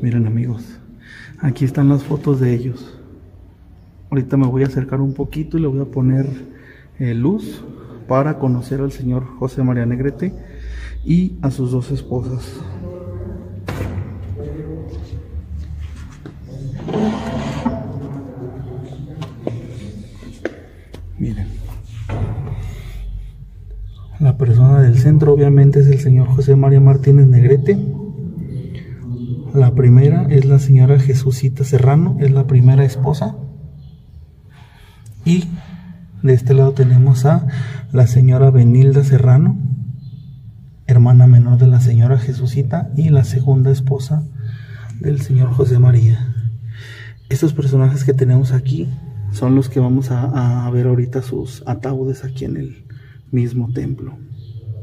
Miren amigos, aquí están las fotos de ellos. Ahorita me voy a acercar un poquito y le voy a poner eh, luz para conocer al señor José María Negrete y a sus dos esposas. Miren. La persona del centro obviamente es el señor José María Martínez Negrete. La primera es la señora Jesucita Serrano, es la primera esposa. Y de este lado tenemos a la señora Benilda Serrano, hermana menor de la señora Jesucita y la segunda esposa del señor José María. Estos personajes que tenemos aquí son los que vamos a, ver ahorita sus ataúdes aquí en el mismo templo.